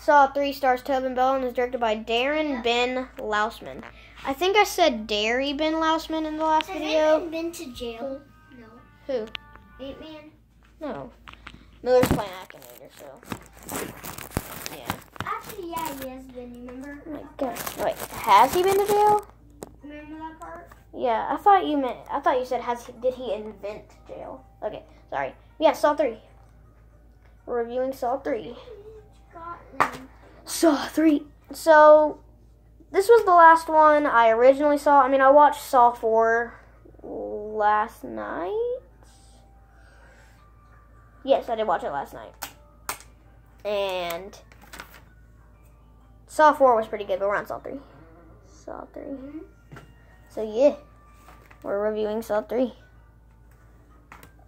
Saw Three Stars Tobin Bell and is directed by Darren Ben Lausman. I think I said Derry Ben Lausman in the last Has video. Ant-Man been to jail? No. Who? Ant-Man? No. Miller's playing Akinator, so. Yeah. Actually, yeah, he has been. Remember? Oh my gosh. Wait, has he been to jail? Remember that part? Yeah, I thought you meant. I thought you said has he, did he invent jail? Okay, sorry. Yeah, Saw three. We're reviewing Saw three. Saw three. So, this was the last one I originally saw. I mean, I watched Saw four last night. Yes, I did watch it last night. And Saw four was pretty good, but we're on Saw three. Saw three. So yeah, we're reviewing Saw three,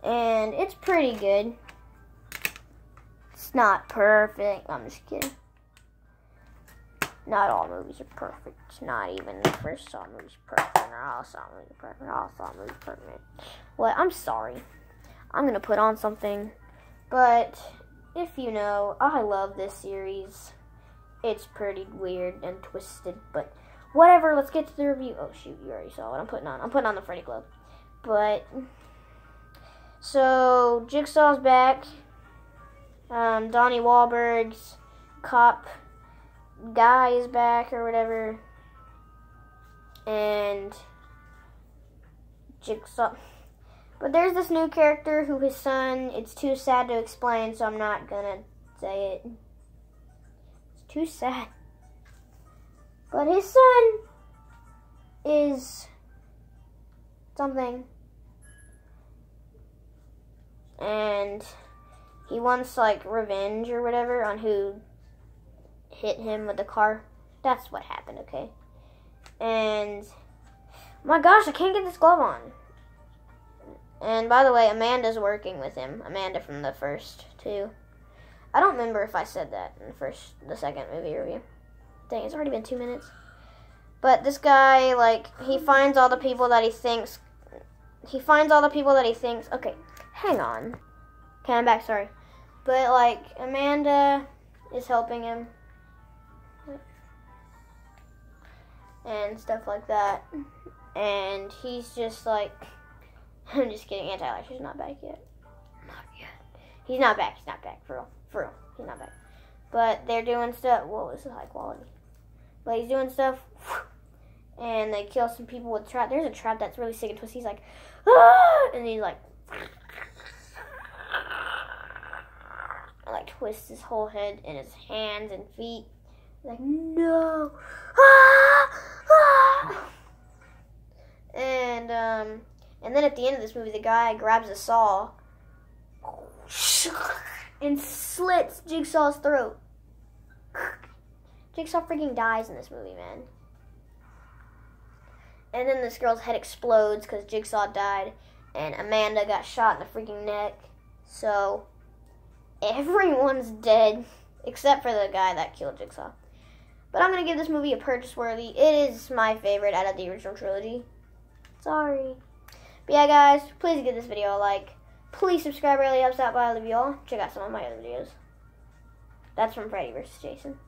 and it's pretty good. It's not perfect. I'm just kidding. Not all movies are perfect. Not even the first Saw movie's perfect. Or all Saw movies perfect. All Saw movies perfect. Well, I'm sorry. I'm gonna put on something, but if you know, I love this series. It's pretty weird and twisted, but whatever. Let's get to the review. Oh shoot, you already saw what I'm putting on. I'm putting on the Freddy Club, but so Jigsaw's back. Um, Donnie Wahlberg's cop guy is back or whatever, and Jigsaw. But there's this new character who his son. It's too sad to explain, so I'm not gonna say it. It's too sad. But his son is something. And he wants like revenge or whatever on who hit him with the car. That's what happened, okay? And my gosh, I can't get this glove on. And by the way, Amanda's working with him. Amanda from the first two. I don't remember if I said that in the first, the second movie review. Dang, it's already been two minutes. But this guy, like, he finds all the people that he thinks. He finds all the people that he thinks. Okay, hang on. Okay, I'm back. Sorry, but like Amanda is helping him and stuff like that, and he's just like, I'm just kidding. Anti Lasher's not back yet. Not yet. He's not back. He's not back for real. For real. He's not back. But they're doing stuff. Whoa, this is high quality. But he's doing stuff, and they kill some people with trap. There's a trap that's really sick and twisted. He's like, ah! and he's like, like twists his whole head and his hands and feet. Like no, ah! Ah! and um, and then at the end of this movie, the guy grabs a saw and slits Jigsaw's throat. Jigsaw freaking dies in this movie, man. And then this girl's head explodes because Jigsaw died, and Amanda got shot in the freaking neck. So everyone's dead except for the guy that killed Jigsaw. But I'm gonna give this movie a purchase worthy. It is my favorite out of the original trilogy. Sorry. But yeah, guys, please give this video a like. Please subscribe, really helps out. But I love you all. Check out some of my other videos. That's from Freddy vs. Jason.